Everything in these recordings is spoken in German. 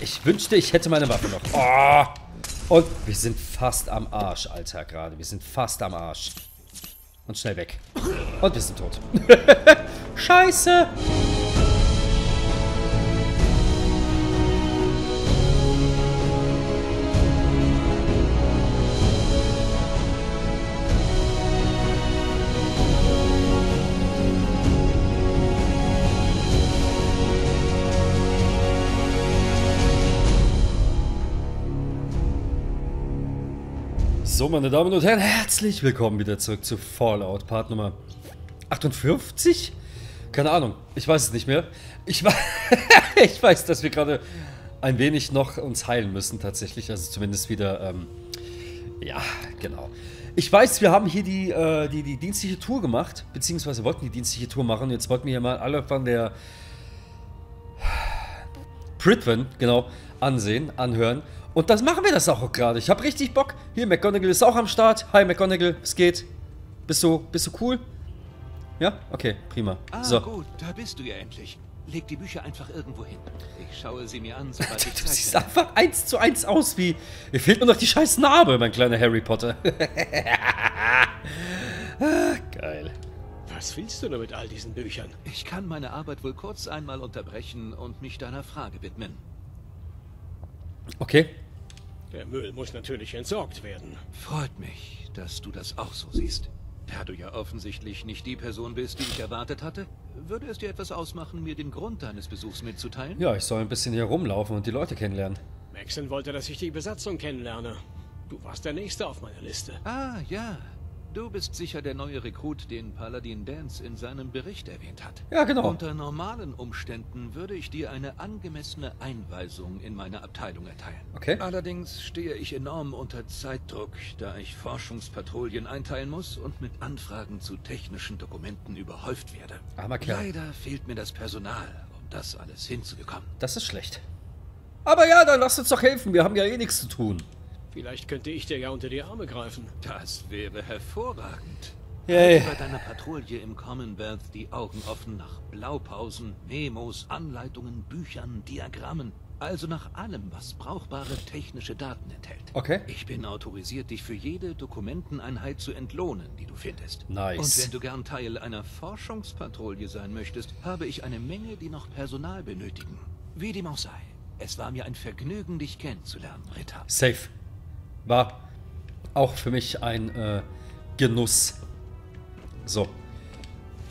Ich wünschte, ich hätte meine Waffe noch. Oh. Und wir sind fast am Arsch, Alter, gerade. Wir sind fast am Arsch. Und schnell weg. Und wir sind tot. Scheiße. Meine Damen und Herren, herzlich willkommen wieder zurück zu Fallout, Part Nummer 58? Keine Ahnung, ich weiß es nicht mehr. Ich, ich weiß, dass wir gerade ein wenig noch uns heilen müssen, tatsächlich. Also zumindest wieder, ähm, ja, genau. Ich weiß, wir haben hier die, äh, die, die dienstliche Tour gemacht, beziehungsweise wollten die dienstliche Tour machen. Jetzt wollten wir hier mal alle von der Pritven, genau, ansehen, anhören. Und das machen wir das auch gerade. Ich habe richtig Bock. Hier, McGonagall ist auch am Start. Hi, McGonagall, es geht? Bist du, bist du cool? Ja? Okay, prima. Ah, so. gut, da bist du ja endlich. Leg die Bücher einfach irgendwo hin. Ich schaue sie mir an, sobald ich Du Zeit siehst einfach eins zu eins aus wie... Mir fehlt nur noch die scheiß Narbe, mein kleiner Harry Potter. ah, geil. Was willst du nur mit all diesen Büchern? Ich kann meine Arbeit wohl kurz einmal unterbrechen und mich deiner Frage widmen. Okay. Der Müll muss natürlich entsorgt werden. Freut mich, dass du das auch so siehst. Da du ja offensichtlich nicht die Person bist, die ich erwartet hatte, würde es dir etwas ausmachen, mir den Grund deines Besuchs mitzuteilen? Ja, ich soll ein bisschen hier rumlaufen und die Leute kennenlernen. Maxon wollte, dass ich die Besatzung kennenlerne. Du warst der Nächste auf meiner Liste. Ah, ja. Du bist sicher der neue Rekrut, den Paladin Dance in seinem Bericht erwähnt hat. Ja, genau. Unter normalen Umständen würde ich dir eine angemessene Einweisung in meine Abteilung erteilen. Okay. Allerdings stehe ich enorm unter Zeitdruck, da ich Forschungspatrouillen einteilen muss und mit Anfragen zu technischen Dokumenten überhäuft werde. Armer Kerl. Leider fehlt mir das Personal, um das alles hinzubekommen. Das ist schlecht. Aber ja, dann lass uns doch helfen. Wir haben ja eh nichts zu tun. Vielleicht könnte ich dir ja unter die Arme greifen. Das wäre hervorragend. Yay. Halte bei deiner Patrouille im Commonwealth die Augen offen nach Blaupausen, Memos, Anleitungen, Büchern, Diagrammen. Also nach allem, was brauchbare technische Daten enthält. Okay. Ich bin autorisiert, dich für jede Dokumenteneinheit zu entlohnen, die du findest. Nice. Und wenn du gern Teil einer Forschungspatrouille sein möchtest, habe ich eine Menge, die noch Personal benötigen. Wie dem auch sei. Es war mir ein Vergnügen, dich kennenzulernen, Ritter. Safe. War auch für mich ein äh, Genuss. So.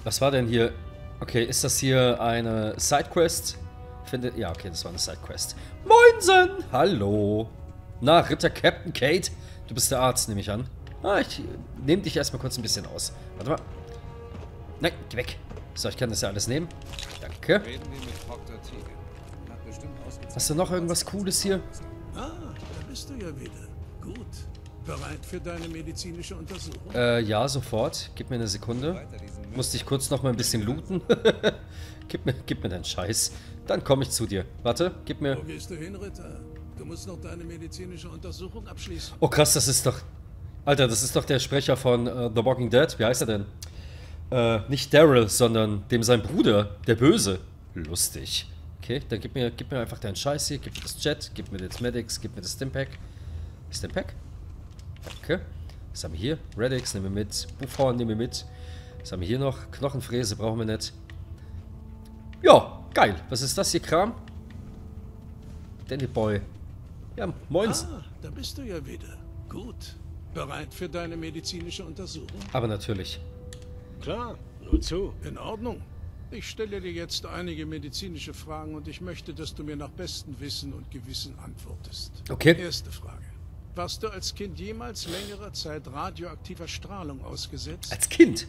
Was war denn hier? Okay, ist das hier eine Sidequest? Finde. Ja, okay, das war eine Sidequest. Moinsen! Hallo! Na, Ritter Captain Kate? Du bist der Arzt, nehme ich an. Ah, ich nehme dich erstmal kurz ein bisschen aus. Warte mal. Nein, geh weg. So, ich kann das ja alles nehmen. Danke. Hast du noch irgendwas Cooles hier? Ah, da bist du ja wieder. Gut. Bereit für deine medizinische Untersuchung? Äh, ja, sofort. Gib mir eine Sekunde. Musste ich kurz noch mal ein bisschen looten. gib, mir, gib mir deinen Scheiß. Dann komme ich zu dir. Warte, gib mir... Wo gehst du hin, Ritter? Du musst noch deine medizinische Untersuchung abschließen. Oh krass, das ist doch... Alter, das ist doch der Sprecher von äh, The Walking Dead. Wie heißt er denn? Äh, nicht Daryl, sondern dem sein Bruder, der Böse. Lustig. Okay, dann gib mir, gib mir einfach deinen Scheiß hier. Gib mir das Jet, gib mir das Medics, gib mir das Stimpack. Stimpack? Danke. Was haben wir hier? Redix nehmen wir mit. Buffhorn nehmen wir mit. Was haben wir hier noch? Knochenfräse brauchen wir nicht. Ja, geil. Was ist das hier, Kram? Danny Boy. Ja, moins. Ah, da bist du ja wieder. Gut. Bereit für deine medizinische Untersuchung? Aber natürlich. Klar, nur zu. In Ordnung. Ich stelle dir jetzt einige medizinische Fragen und ich möchte, dass du mir nach bestem Wissen und Gewissen antwortest. Okay. Erste Frage. Warst du als Kind jemals längere Zeit radioaktiver Strahlung ausgesetzt? Als Kind?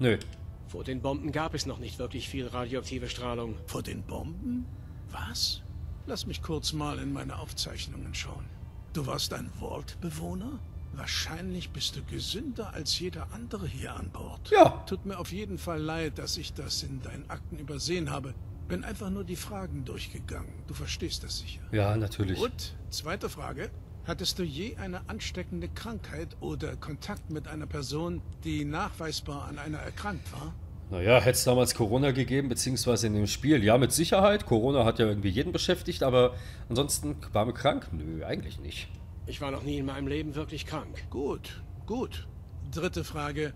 Nö. Vor den Bomben gab es noch nicht wirklich viel radioaktive Strahlung. Vor den Bomben? Was? Lass mich kurz mal in meine Aufzeichnungen schauen. Du warst ein Vault-Bewohner? Wahrscheinlich bist du gesünder als jeder andere hier an Bord. Ja. Tut mir auf jeden Fall leid, dass ich das in deinen Akten übersehen habe. Bin einfach nur die Fragen durchgegangen. Du verstehst das sicher. Ja, natürlich. Gut, zweite Frage. Hattest du je eine ansteckende Krankheit oder Kontakt mit einer Person, die nachweisbar an einer erkrankt war? Naja, hätte es damals Corona gegeben, beziehungsweise in dem Spiel. Ja, mit Sicherheit. Corona hat ja irgendwie jeden beschäftigt, aber ansonsten waren wir krank? Nö, eigentlich nicht. Ich war noch nie in meinem Leben wirklich krank. Gut, gut. Dritte Frage.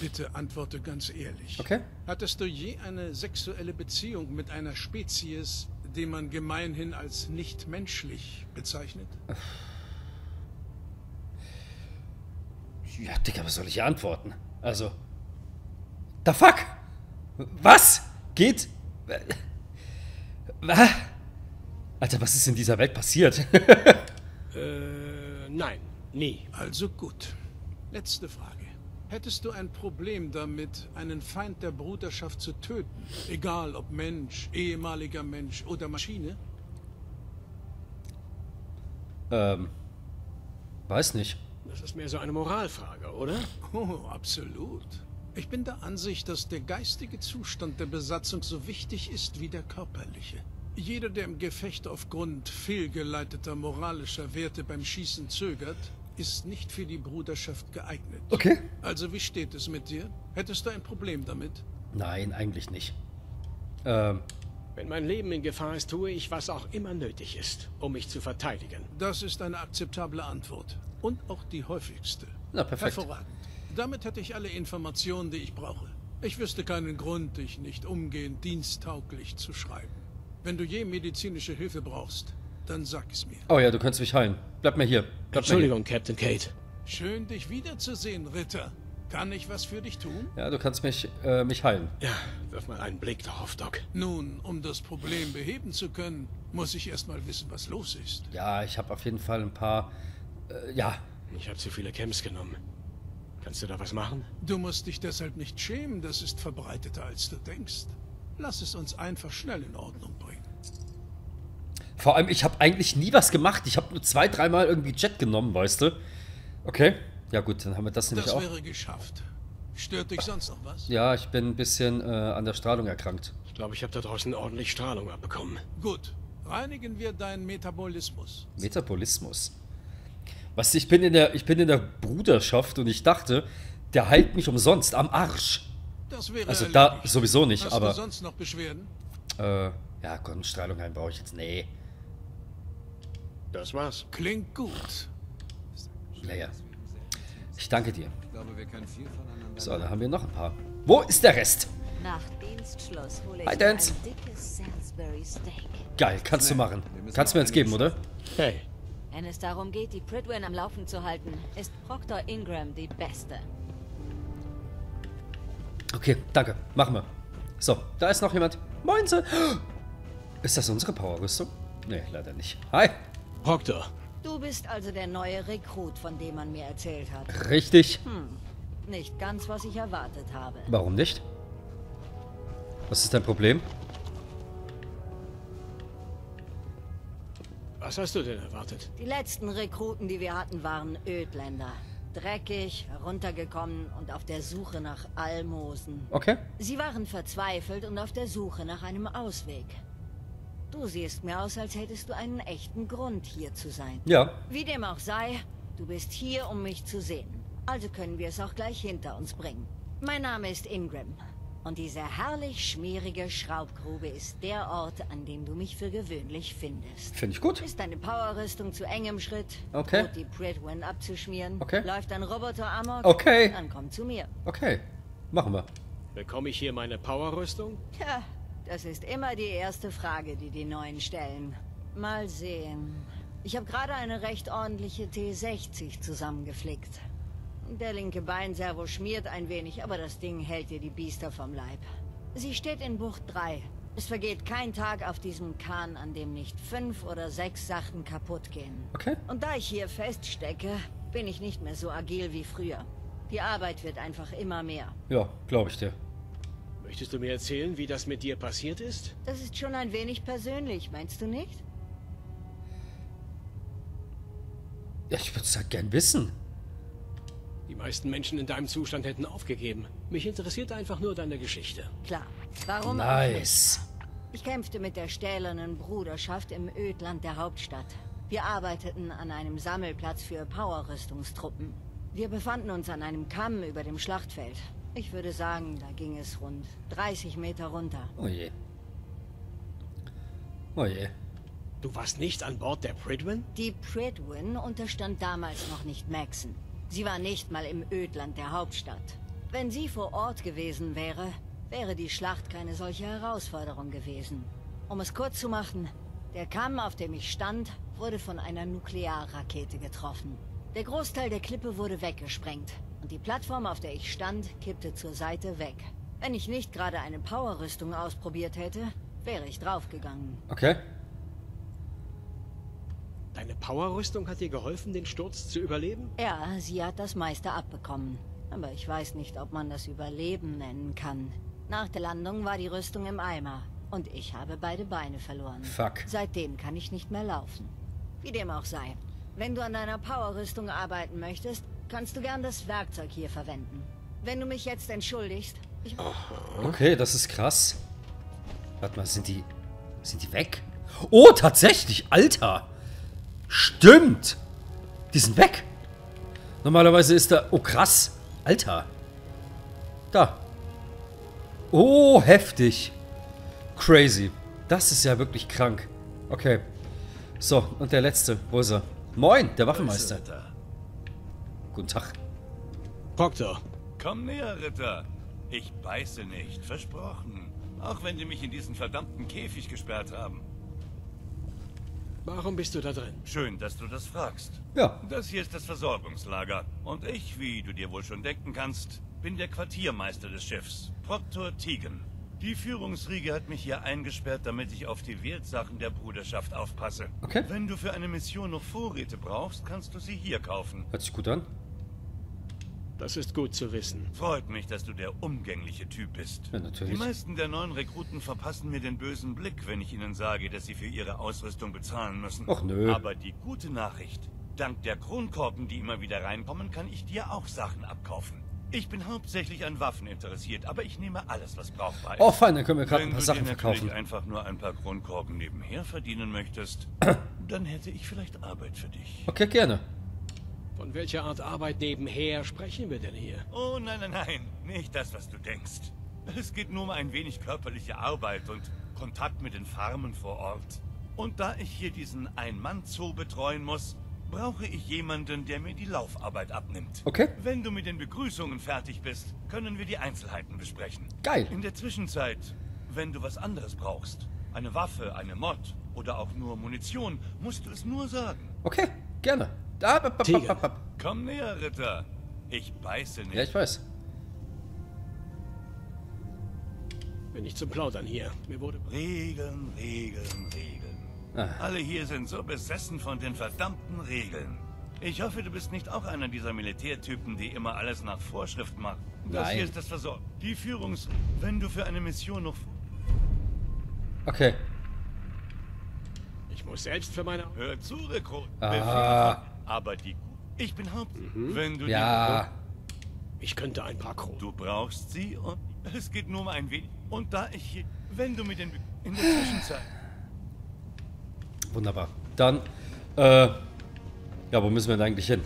Bitte antworte ganz ehrlich. Okay. Hattest du je eine sexuelle Beziehung mit einer Spezies, die man gemeinhin als nicht menschlich bezeichnet? Ja, Digga, was soll ich antworten? Also. The fuck? Was? Geht? Was? Alter, was ist in dieser Welt passiert? Äh, nein, nie. Also gut. Letzte Frage. Hättest du ein Problem damit, einen Feind der Bruderschaft zu töten? Egal ob Mensch, ehemaliger Mensch oder Maschine? ähm. Weiß nicht. Das ist mehr so eine Moralfrage, oder? Oh, absolut. Ich bin der Ansicht, dass der geistige Zustand der Besatzung so wichtig ist wie der körperliche. Jeder, der im Gefecht aufgrund fehlgeleiteter moralischer Werte beim Schießen zögert, ist nicht für die Bruderschaft geeignet. Okay. Also wie steht es mit dir? Hättest du ein Problem damit? Nein, eigentlich nicht. Ähm. Wenn mein Leben in Gefahr ist, tue ich, was auch immer nötig ist, um mich zu verteidigen. Das ist eine akzeptable Antwort. Und auch die häufigste. Na, perfekt. Hervorragend. Damit hätte ich alle Informationen, die ich brauche. Ich wüsste keinen Grund, dich nicht umgehend diensttauglich zu schreiben. Wenn du je medizinische Hilfe brauchst, dann sag es mir. Oh ja, du kannst mich heilen. Bleib mal hier. Bleib Entschuldigung, Captain Kate. Schön, dich wiederzusehen, Ritter. Kann ich was für dich tun? Hier. Ja, du kannst mich, äh, mich heilen. Ja, wirf mal einen Blick darauf, Doc. Nun, um das Problem beheben zu können, muss ich erst mal wissen, was los ist. Ja, ich habe auf jeden Fall ein paar. Äh, ja. Ich habe zu viele Camps genommen. Kannst du da was machen? Du musst dich deshalb nicht schämen, das ist verbreiteter, als du denkst. Lass es uns einfach schnell in Ordnung bringen. Vor allem, ich habe eigentlich nie was gemacht. Ich habe nur zwei, dreimal irgendwie Jet genommen, weißt du? Okay. Ja gut, dann haben wir das nämlich Das auch. wäre geschafft. Stört dich sonst noch was? Ja, ich bin ein bisschen äh, an der Strahlung erkrankt. Ich glaube, ich habe da draußen ordentlich Strahlung abbekommen. Gut. Reinigen wir deinen Metabolismus. Metabolismus. Was ich bin in der ich bin in der Bruderschaft und ich dachte, der heilt mich umsonst am Arsch. Das wäre Also da erledigt. sowieso nicht, Hast aber du sonst noch Beschwerden? äh, ja, komm, Strahlung brauche ich jetzt. Nee. Das war's. Klingt gut. Naja. Ich danke dir. So, dann haben wir noch ein paar. Wo ist der Rest? Nach Dienstschluss hole ich Hi, Dance. ein dickes Salisbury Steak. Geil, kannst du machen. Kannst du mir eins geben, oder? Hey, Wenn es darum geht, die Pridwin am Laufen zu halten, ist Proctor Ingram die Beste. Okay, danke. Machen wir. So, da ist noch jemand. Moinse. Ist das unsere Powerrüstung? Nee, leider nicht. Hi. Proctor. Du bist also der neue Rekrut, von dem man mir erzählt hat. Richtig. Nicht ganz, was ich erwartet habe. Warum nicht? Was ist dein Problem? Was hast du denn erwartet? Die letzten Rekruten, die wir hatten, waren Ödländer. Dreckig, heruntergekommen und auf der Suche nach Almosen. Okay. Sie waren verzweifelt und auf der Suche nach einem Ausweg. Du siehst mir aus, als hättest du einen echten Grund, hier zu sein. Ja. Wie dem auch sei, du bist hier, um mich zu sehen. Also können wir es auch gleich hinter uns bringen. Mein Name ist Ingram. Und diese herrlich schmierige Schraubgrube ist der Ort, an dem du mich für gewöhnlich findest. Finde ich gut. Ist deine Powerrüstung zu eng im Schritt? Okay. Droht die Pridwin abzuschmieren? Okay. Läuft dein Roboter amok? Okay. Dann komm zu mir. Okay. Machen wir. Bekomme ich hier meine Powerrüstung? Tja, das ist immer die erste Frage, die die Neuen stellen. Mal sehen. Ich habe gerade eine recht ordentliche T60 zusammengeflickt. Der linke Beinservo schmiert ein wenig, aber das Ding hält dir die Biester vom Leib. Sie steht in Bucht 3. Es vergeht kein Tag auf diesem Kahn, an dem nicht fünf oder sechs Sachen kaputt gehen. Okay. Und da ich hier feststecke, bin ich nicht mehr so agil wie früher. Die Arbeit wird einfach immer mehr. Ja, glaube ich dir. Möchtest du mir erzählen, wie das mit dir passiert ist? Das ist schon ein wenig persönlich, meinst du nicht? Ja, ich würde es halt gern wissen. Die meisten Menschen in deinem Zustand hätten aufgegeben. Mich interessiert einfach nur deine Geschichte. Klar. Warum? Nice. Ich kämpfte mit der stählernen Bruderschaft im Ödland der Hauptstadt. Wir arbeiteten an einem Sammelplatz für Powerrüstungstruppen. Wir befanden uns an einem Kamm über dem Schlachtfeld. Ich würde sagen, da ging es rund 30 Meter runter. Oh je. Oh je. Du warst nicht an Bord der Pridwin? Die Pridwin unterstand damals noch nicht Maxon. Sie war nicht mal im Ödland der Hauptstadt. Wenn sie vor Ort gewesen wäre, wäre die Schlacht keine solche Herausforderung gewesen. Um es kurz zu machen, der Kamm, auf dem ich stand, wurde von einer Nuklearrakete getroffen. Der Großteil der Klippe wurde weggesprengt und die Plattform, auf der ich stand, kippte zur Seite weg. Wenn ich nicht gerade eine Powerrüstung ausprobiert hätte, wäre ich draufgegangen. Okay. Deine Powerrüstung hat dir geholfen, den Sturz zu überleben? Ja, sie hat das meiste abbekommen. Aber ich weiß nicht, ob man das Überleben nennen kann. Nach der Landung war die Rüstung im Eimer. Und ich habe beide Beine verloren. Fuck. Seitdem kann ich nicht mehr laufen. Wie dem auch sei. Wenn du an deiner Powerrüstung arbeiten möchtest, kannst du gern das Werkzeug hier verwenden. Wenn du mich jetzt entschuldigst, ich... Okay, das ist krass. Warte mal, sind die. Sind die weg? Oh, tatsächlich, Alter! Stimmt! Die sind weg! Normalerweise ist da. Oh, krass! Alter! Da! Oh, heftig! Crazy. Das ist ja wirklich krank. Okay. So, und der letzte. Wo ist er? Moin, der Waffenmeister. Guten Tag. Proctor, Komm näher, Ritter. Ich beiße nicht, versprochen. Auch wenn sie mich in diesen verdammten Käfig gesperrt haben. warum bist du da drin? Schön, dass du das fragst. Ja. Das hier ist das Versorgungslager. Und ich, wie du dir wohl schon denken kannst, bin der Quartiermeister des Schiffs, Proctor Tegan. Die Führungsriege hat mich hier eingesperrt, damit ich auf die Wertsachen der Bruderschaft aufpasse. Okay. Wenn du für eine Mission noch Vorräte brauchst, kannst du sie hier kaufen. Hört sich gut an. Das ist gut zu wissen. Freut mich, dass du der umgängliche Typ bist. Ja, natürlich. Die meisten der neuen Rekruten verpassen mir den bösen Blick, wenn ich ihnen sage, dass sie für ihre Ausrüstung bezahlen müssen. Och, nö. Aber die gute Nachricht, dank der Kronkorken, die immer wieder reinkommen, kann ich dir auch Sachen abkaufen. Ich bin hauptsächlich an Waffen interessiert, aber ich nehme alles, was brauchbar ist. Oh, fein, dann können wir gerade ein Wenn paar du Sachen dir natürlich verkaufen. einfach nur ein paar Kronkorken nebenher verdienen möchtest, dann hätte ich vielleicht Arbeit für dich. Okay, gerne. Von welcher Art Arbeit nebenher sprechen wir denn hier? Oh nein, nein, nein, nicht das, was du denkst. Es geht nur um ein wenig körperliche Arbeit und Kontakt mit den Farmen vor Ort. Und da ich hier diesen Ein-Mann-Zoo betreuen muss, brauche ich jemanden, der mir die Laufarbeit abnimmt. Okay. Wenn du mit den Begrüßungen fertig bist, können wir die Einzelheiten besprechen. Geil. In der Zwischenzeit, wenn du was anderes brauchst, eine Waffe, eine Mod oder auch nur Munition, musst du es nur sagen. Okay, gerne. Ah, bap, bap, bap, bap, bap. Komm näher, Ritter. Ich beiße nicht. Ja, ich weiß. Bin ich zum Plaudern hier. Mir wurde... Regeln, Regeln, Regeln. Ah. Alle hier sind so besessen von den verdammten Regeln. Ich hoffe, du bist nicht auch einer dieser Militärtypen, die immer alles nach Vorschrift machen. Das Nein. hier ist das Versorg. Die Führungs... Wenn du für eine Mission noch... Okay. Ich muss selbst für meine... Hör zu, Rekrut. Ah. Aber die... Ich bin Haupt... Wenn du Ja. Ich könnte ein paar Kronen. Die... Du brauchst sie und... Es geht nur um ein wenig... Und da ich. Wenn du mit den... In der Zwischenzeit... Wunderbar. Dann, äh, ja, wo müssen wir denn eigentlich hin?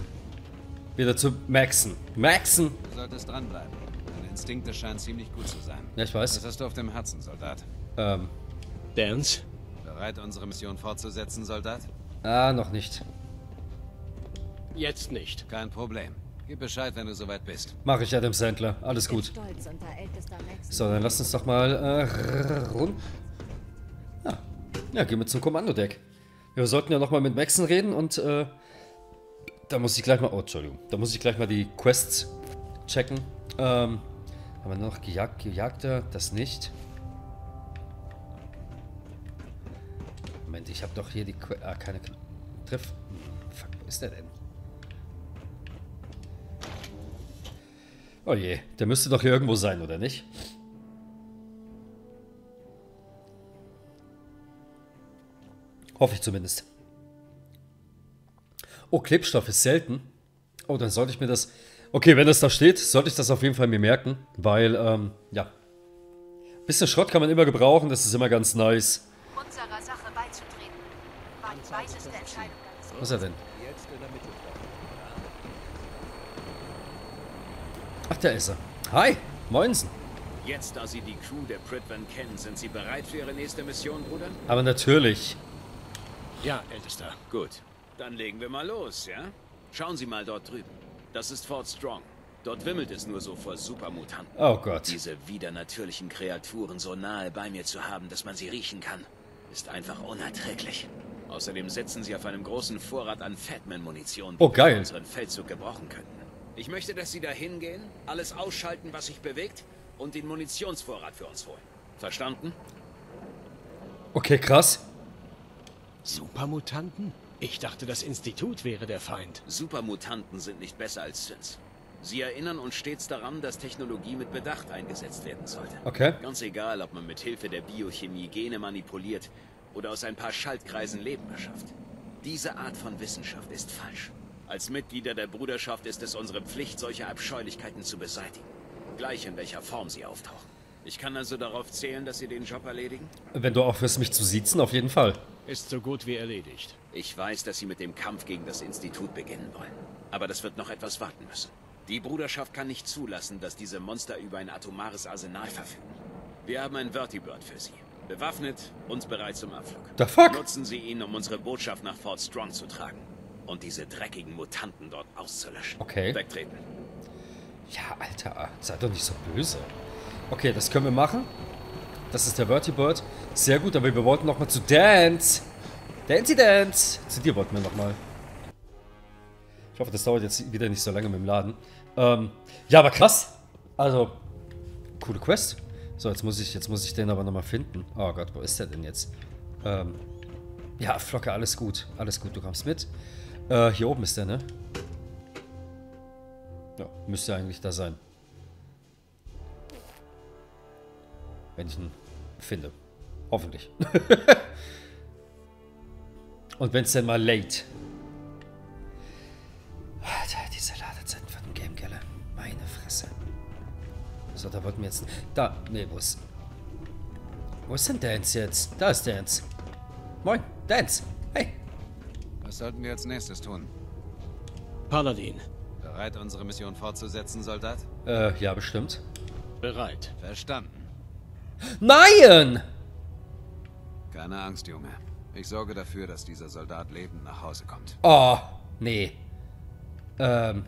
Wieder zu Maxen. Maxen! Du solltest dranbleiben. Deine Instinkte scheinen ziemlich gut zu sein. Ja, ich Was weiß. hast du auf dem Herzen, Soldat? Ähm, Dance? Bereit, unsere Mission fortzusetzen, Soldat? ah, noch nicht. Jetzt nicht. Kein Problem. Gib Bescheid, wenn du soweit bist. Mach ich, Adam Sandler. Alles gut. So, dann lass uns doch mal, äh, rund. Ja. ja, gehen wir zum Kommandodeck. Wir sollten ja nochmal mit Maxen reden und, äh, da muss ich gleich mal, oh, Entschuldigung, da muss ich gleich mal die Quests checken. Ähm, haben wir noch gejagt, Gejagter? Das nicht. Moment, ich habe doch hier die, que ah, keine Triff. Hm, Fuck, wo ist der denn? Oh je, der müsste doch hier irgendwo sein, oder nicht? Hoffe ich zumindest. Oh, Klebstoff ist selten. Oh, dann sollte ich mir das... Okay, wenn das da steht, sollte ich das auf jeden Fall mir merken, weil, ähm, ja. Bisschen Schrott kann man immer gebrauchen, das ist immer ganz nice. unserer Sache beizutreten. War die weiseste Entscheidung Was ist er denn? Da ist er. Hi! Moinsen. Jetzt, da Sie die Crew der Pridvan kennen, sind Sie bereit für Ihre nächste Mission, Bruder? Aber natürlich. Ja, Ältester. Gut, dann legen wir mal los, ja? Schauen Sie mal dort drüben. Das ist Fort Strong. Dort wimmelt es nur so vor Supermutanten. Oh Gott. Diese widernatürlichen Kreaturen so nahe bei mir zu haben, dass man sie riechen kann, ist einfach unerträglich. Außerdem setzen sie auf einem großen Vorrat an Fatman-Munition, die Oh, geil. unseren Feldzug gebrauchen könnten. Ich möchte, dass Sie da hingehen, alles ausschalten, was sich bewegt, und den Munitionsvorrat für uns holen. Verstanden? Okay, krass. Supermutanten? Ich dachte, das Institut wäre der Feind. Supermutanten sind nicht besser als Sins. Sie erinnern uns stets daran, dass Technologie mit Bedacht eingesetzt werden sollte. Okay. Ganz egal, ob man mit Hilfe der Biochemie Gene manipuliert oder aus ein paar Schaltkreisen Leben erschafft. Diese Art von Wissenschaft ist falsch. Als Mitglieder der Bruderschaft ist es unsere Pflicht, solche Abscheulichkeiten zu beseitigen. Gleich in welcher Form sie auftauchen. Ich kann also darauf zählen, dass Sie den Job erledigen? Wenn du aufhörst, mich zu siezen, auf jeden Fall. Ist so gut wie erledigt. Ich weiß, dass Sie mit dem Kampf gegen das Institut beginnen wollen. Aber das wird noch etwas warten müssen. Die Bruderschaft kann nicht zulassen, dass diese Monster über ein atomares Arsenal verfügen. Wir haben ein Vertibird für Sie. Bewaffnet und bereit zum Abflug. The fuck? Nutzen Sie ihn, um unsere Botschaft nach Fort Strong zu tragen. Und diese dreckigen Mutanten dort auszulöschen. Okay. Wegtreten. Ja, Alter, sei doch nicht so böse. Okay, das können wir machen. Das ist der Vertibird. Sehr gut, aber wir wollten noch mal zu Dance. Dancy Dance. Zu dir wollten wir noch mal. Ich hoffe, das dauert jetzt wieder nicht so lange mit dem Laden. Ähm, ja, aber krass. Also, coole Quest. So, jetzt muss ich, jetzt muss ich den aber noch mal finden. Oh Gott, wo ist der denn jetzt? Ähm, ja, Flocke, alles gut. Alles gut, du kommst mit. Äh, hier oben ist der, ne? Ja, müsste eigentlich da sein. Wenn ich ihn finde. Hoffentlich. Und wenn es denn mal late. Alter, diese Ladezeiten von dem Game Geller. Meine Fresse. So, da wollten wir jetzt. Da. Nee, wo ist. Wo ist denn Dance jetzt? Da ist Dance. Moin, Dance. Was sollten wir als nächstes tun? Paladin. Bereit, unsere Mission fortzusetzen, Soldat? Äh, ja, bestimmt. Bereit. Verstanden. Nein! Keine Angst, Junge. Ich sorge dafür, dass dieser Soldat lebend nach Hause kommt. Oh, nee. Ähm.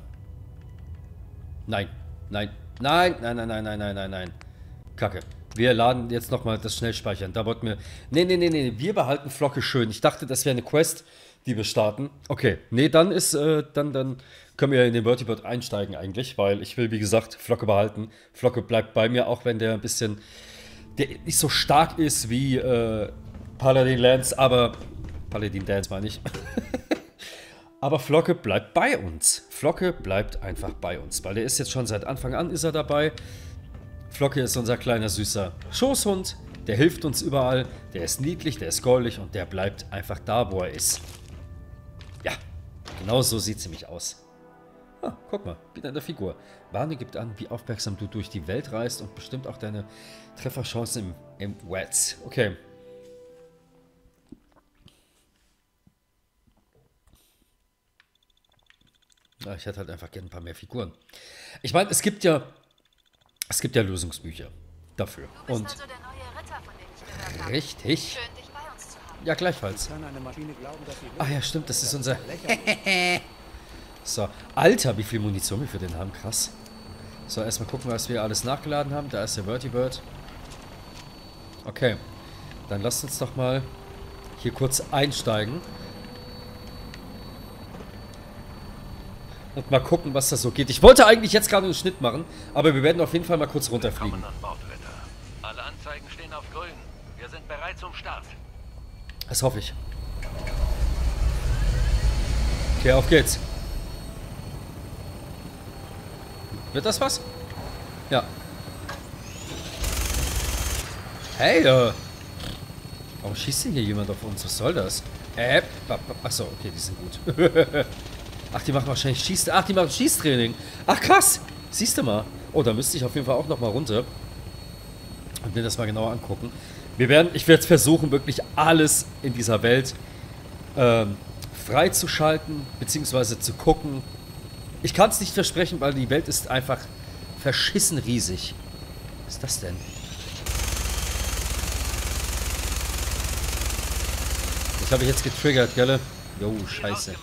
Nein, nein, nein, nein, nein, nein, nein, nein, nein, nein. Kacke. Wir laden jetzt nochmal das Schnellspeichern. Da wollten wir. Nee, nee, nee, nee. Wir behalten Flocke schön. Ich dachte, das wäre eine Quest, die wir starten. Okay. Nee, dann ist, äh, dann, dann können wir in den Vertibird einsteigen eigentlich, weil ich will, wie gesagt, Flocke behalten. Flocke bleibt bei mir, auch wenn der ein bisschen. Der nicht so stark ist wie äh, Paladin Lance, aber. Paladin Dance meine ich. Aber Flocke bleibt bei uns. Flocke bleibt einfach bei uns, weil der ist jetzt schon seit Anfang an ist er dabei. Flocke ist unser kleiner süßer Schoßhund. Der hilft uns überall. Der ist niedlich, der ist goldig und der bleibt einfach da, wo er ist. Ja, genau so sieht sie mich aus. Ah, guck mal, wieder in der Figur. Warne gibt an, wie aufmerksam du durch die Welt reist und bestimmt auch deine Trefferchancen im, im Wets. Okay. Ja, ich hätte halt einfach gerne ein paar mehr Figuren. Ich meine, es gibt ja, es gibt ja Lösungsbücher dafür. Du bist Und also der neue Ritter, von dem ich gehört habe. richtig. Schön, dich bei uns zu haben. Ja, gleichfalls. Sie Ah ja, stimmt, das ist unser... so, Alter, wie viel Munition wir für den haben, krass. So, erstmal gucken, was wir alles nachgeladen haben. Da ist der Vertibird. Okay, dann lasst uns doch mal hier kurz einsteigen. Und mal gucken, was da so geht. Ich wollte eigentlich jetzt gerade einen Schnitt machen, aber wir werden auf jeden Fall mal kurz runterfliegen. Kommen an Bord, Ritter. Alle Anzeigen stehen auf grün. Wir sind bereit zum Start. Das hoffe ich. Okay, auf geht's. Wird das was? Ja. Hey, äh. Warum schießt denn hier jemand auf uns? Was soll das? Äh, achso, okay, die sind gut. Ach, die machen wahrscheinlich Schieß... Ach, die machen Schießtraining. Ach, krass. Siehst du mal. Oh, da müsste ich auf jeden Fall auch noch mal runter. Und mir das mal genauer angucken. Wir werden... Ich werde versuchen, wirklich alles in dieser Welt ähm, freizuschalten, beziehungsweise zu gucken. Ich kann es nicht versprechen, weil die Welt ist einfach verschissen riesig. Was ist das denn? Ich habe jetzt getriggert, gell? Jo, scheiße.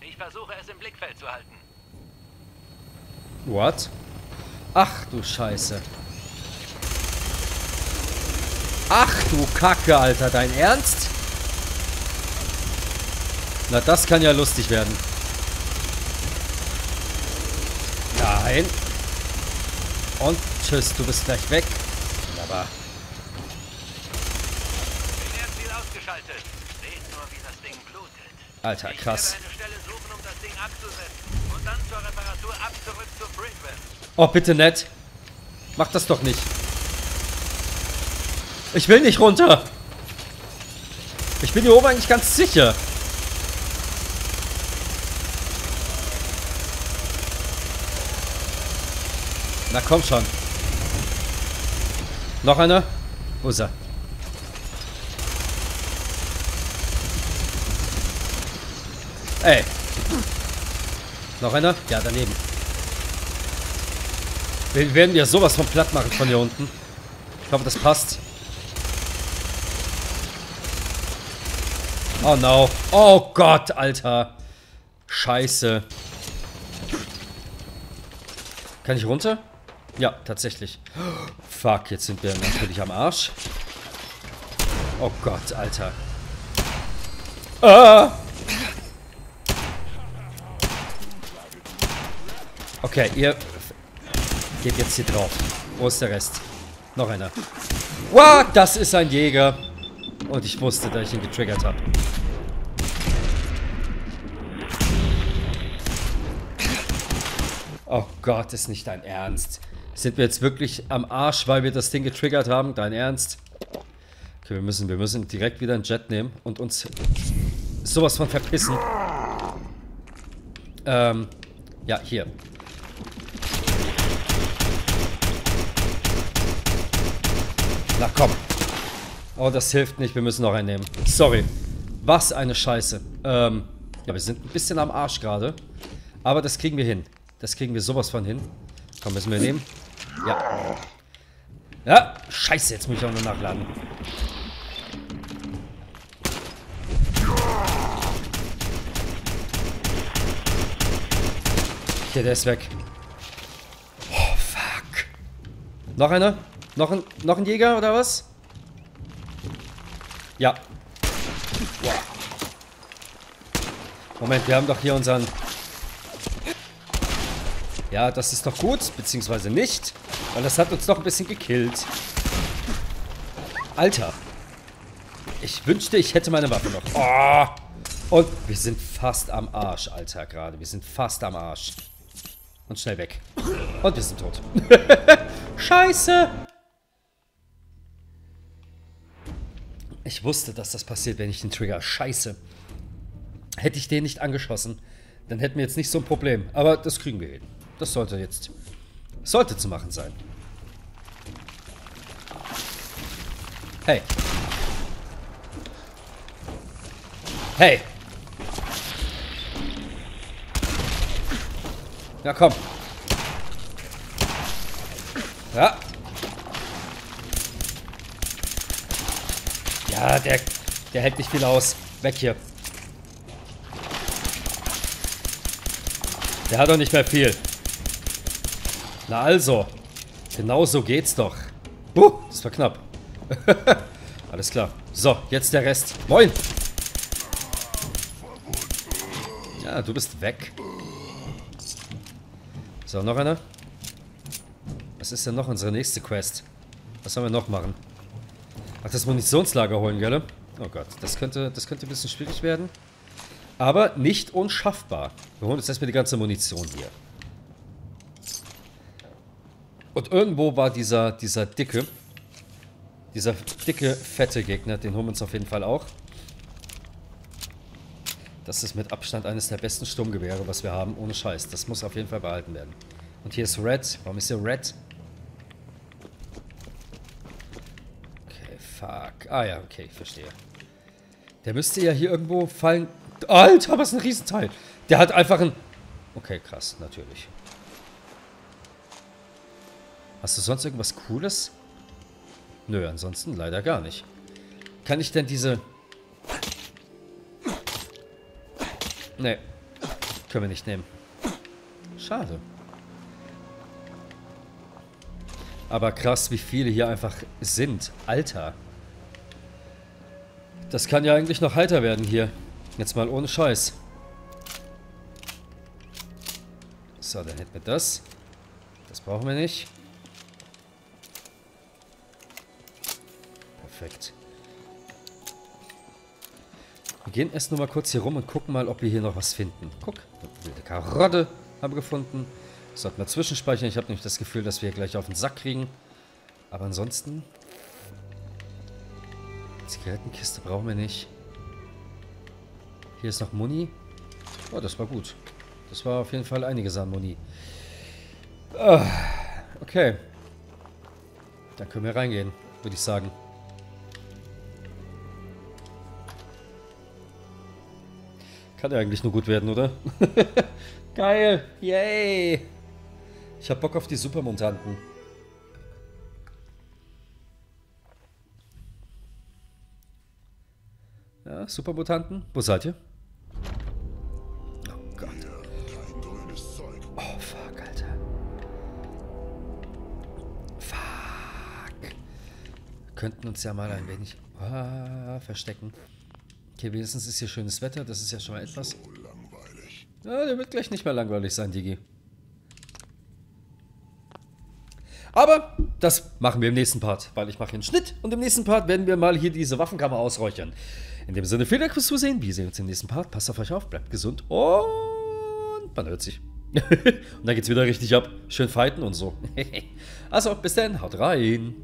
Ich versuche es im Blickfeld zu halten. What? Ach du Scheiße. Ach du Kacke, Alter. Dein Ernst? Na, das kann ja lustig werden. Nein. Und tschüss, du bist gleich weg. Wunderbar. Alter, krass. Oh, bitte nett. Mach das doch nicht. Ich will nicht runter. Ich bin hier oben eigentlich ganz sicher. Na komm schon. Noch einer? Wo ist er? Ey. Noch einer? Ja, daneben. Wir werden ja sowas von platt machen von hier unten. Ich hoffe, das passt. Oh no. Oh Gott, Alter. Scheiße. Kann ich runter? Ja, tatsächlich. Fuck, jetzt sind wir natürlich am Arsch. Oh Gott, Alter. Ah! Okay, ihr geht jetzt hier drauf. Wo ist der Rest? Noch einer. What? Das ist ein Jäger. Und ich wusste, dass ich ihn getriggert habe. Oh Gott, ist nicht dein Ernst. Sind wir jetzt wirklich am Arsch, weil wir das Ding getriggert haben? Dein Ernst? Okay, wir müssen, wir müssen direkt wieder einen Jet nehmen und uns sowas von verpissen. Ähm, ja, hier. Na komm. Oh, das hilft nicht. Wir müssen noch einen nehmen. Sorry. Was eine Scheiße. Ähm, ja, wir sind ein bisschen am Arsch gerade. Aber das kriegen wir hin. Das kriegen wir sowas von hin. Komm, müssen wir nehmen. Ja. Ja, scheiße, jetzt muss ich auch nur nachladen. Okay, der ist weg. Oh, fuck. Noch einer? Noch ein, noch ein Jäger oder was? Ja. Moment, wir haben doch hier unseren... Ja, das ist doch gut, beziehungsweise nicht. Weil das hat uns doch ein bisschen gekillt. Alter. Ich wünschte, ich hätte meine Waffe noch. Oh. Und wir sind fast am Arsch, Alter, gerade. Wir sind fast am Arsch. Und schnell weg. Und wir sind tot. Scheiße. Ich wusste, dass das passiert, wenn ich den Trigger. Scheiße. Hätte ich den nicht angeschossen, dann hätten wir jetzt nicht so ein Problem. Aber das kriegen wir hin. Das sollte jetzt... Sollte zu machen sein. Hey. Hey. Ja, komm. Ja. Ja, der, der hält nicht viel aus. Weg hier. Der hat doch nicht mehr viel. Na also. Genau so geht's doch. Uh, das war knapp. Alles klar. So, jetzt der Rest. Moin. Ja, du bist weg. So, noch einer. Was ist denn noch unsere nächste Quest? Was sollen wir noch machen? Ach, das Munitionslager holen, gell? Oh Gott, das könnte, das könnte ein bisschen schwierig werden. Aber nicht unschaffbar. Wir holen uns erstmal die ganze Munition hier. Und irgendwo war dieser, dieser dicke, dieser dicke, fette Gegner. Den holen wir uns auf jeden Fall auch. Das ist mit Abstand eines der besten Sturmgewehre, was wir haben. Ohne Scheiß. Das muss auf jeden Fall behalten werden. Und hier ist Red. Warum ist hier Red? Okay, fuck. Ah ja, okay, ich verstehe. Der müsste ja hier irgendwo fallen. Alter, was ein Riesenteil. Der hat einfach ein... Okay, krass, natürlich. Hast du sonst irgendwas Cooles? Nö, ansonsten leider gar nicht. Kann ich denn diese... Nee. Können wir nicht nehmen. Schade. Aber krass, wie viele hier einfach sind. Alter. Das kann ja eigentlich noch heiter werden hier. Jetzt mal ohne Scheiß. So, dann hätten wir das. Das brauchen wir nicht. Perfekt. Wir gehen erst nur mal kurz hier rum und gucken mal, ob wir hier noch was finden. Guck, eine wilde Karotte haben wir gefunden. Sollten wir zwischenspeichern. Ich habe nämlich das Gefühl, dass wir gleich auf den Sack kriegen. Aber ansonsten... Zigarettenkiste brauchen wir nicht. Hier ist noch Muni. Oh, das war gut. Das war auf jeden Fall einiges an Muni. Ah, okay. Dann können wir reingehen, würde ich sagen. Kann ja eigentlich nur gut werden, oder? Geil! Yay! Ich hab Bock auf die Supermontanten. Ja, Supermutanten, wo seid ihr? Oh. Oh, fuck, Alter. Fuck. Könnten uns ja mal ein wenig ah, verstecken. Okay, wenigstens ist hier schönes Wetter. Das ist ja schon mal etwas. Ja, der wird gleich nicht mehr langweilig sein, Digi. Aber das machen wir im nächsten Part, weil ich mache hier einen Schnitt und im nächsten Part werden wir mal hier diese Waffenkammer ausräuchern. In dem Sinne, vielen Dank fürs Zusehen. Wir sehen uns im nächsten Part. Passt auf euch auf, bleibt gesund und man hört sich. und dann geht's wieder richtig ab. Schön fighten und so. also, bis dann, haut rein.